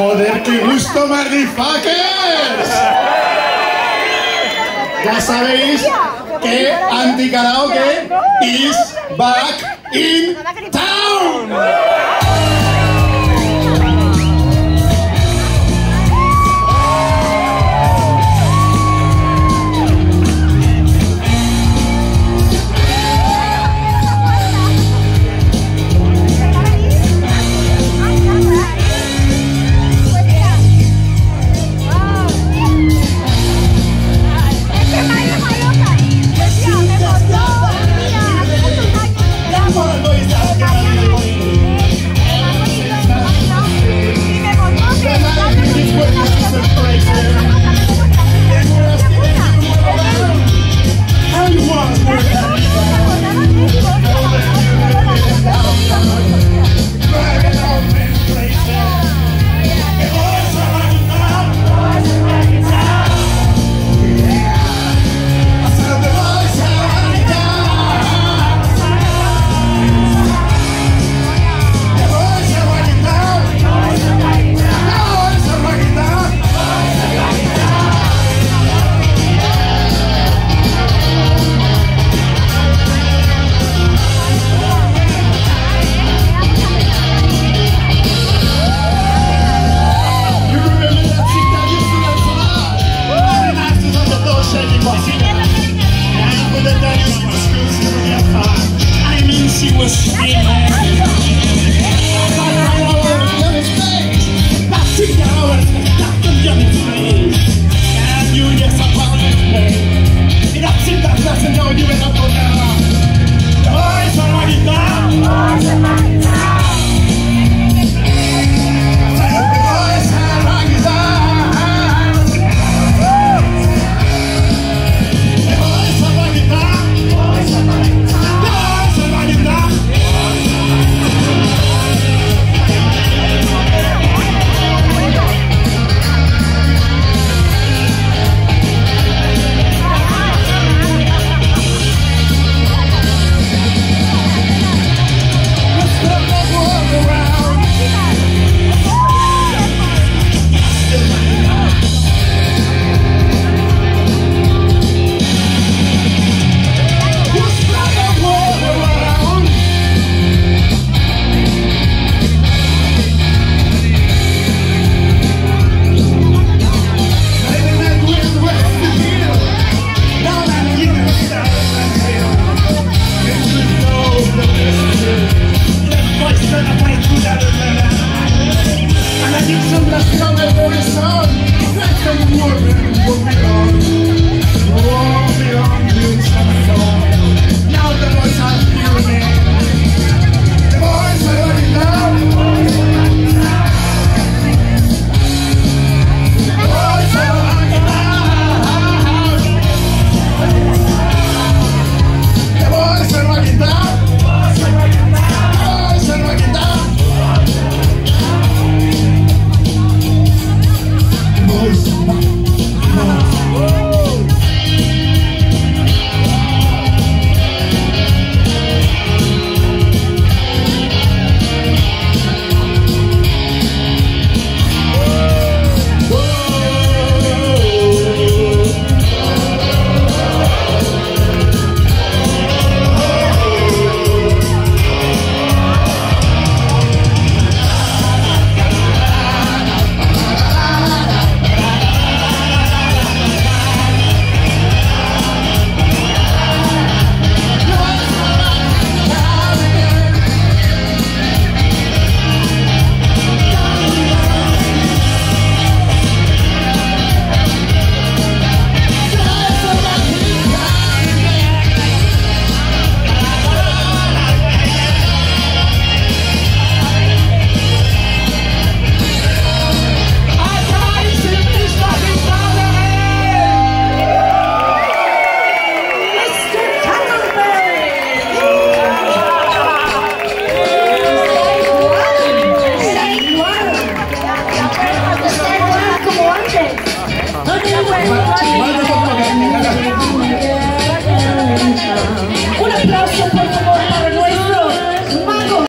Joder, qué gusto, motherfuckers. Ya sabéis que Anti-Karaoke is back in town. Was screaming. Now the voice I feel me